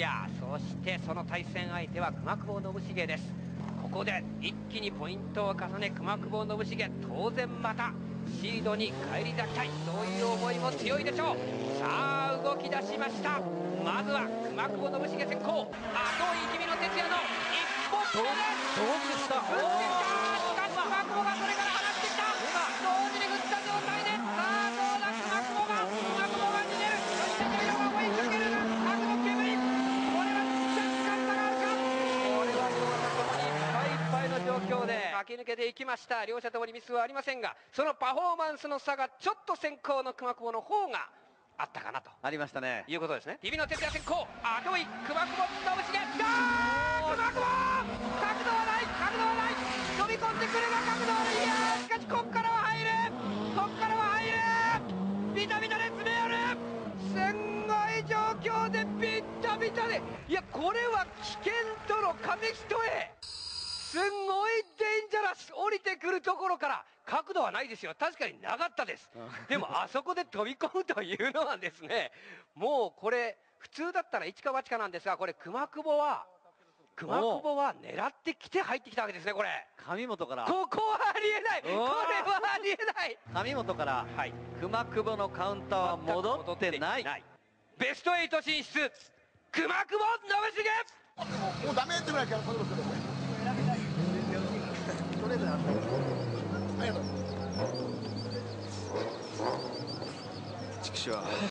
也そしてその対戦相手は熊久保信繁です。ここで一気にポイントを重ね熊久保信繁当然またシードに返り咲きたいそういう思いも強いでしょう。さあ動き出しました。まずは熊久保信繁先行。あとい君の哲也の一歩。下ですどうした打ってきたしかし熊久保がそれから放ってきた同時に振った状態でさあどうだ熊久保が熊久保が逃げるそしてジャイアンが追いかける悪の煙これは若干差があるかこれは両者ともにいっぱいいっぱいの状況で駆け抜けていきました。両者ともにミスはありませんがそのパフォーマンスの差がちょっと先行の熊久保の方があったかなと。ありましたね。いうことですね。日比野哲也先行。あとい熊久保信繁。きたー！熊久保！角度はない！角度はない！飛び込んでくるが角度はない！いやーしかしこっからは入る！こっからは入る！ビタビタで詰め寄る！すんごい状況でビッタビタで。いやこれは危険との紙一重すんごいデンジャラス降ところから角度はないですよ。確かになかったです。でもあそこで飛び込むというのはですねもうこれ普通だったら一か八かなんですがこれ熊久保は熊久保は狙ってきて入ってきたわけですねこれ。上本から。ここはありえない。これはありえない。上本から。はい。熊久保のカウンターは戻ってない。ベスト8進出。熊久保信繁もうダメってぐらいからそれますけどね。ストレートでありがとう。畜生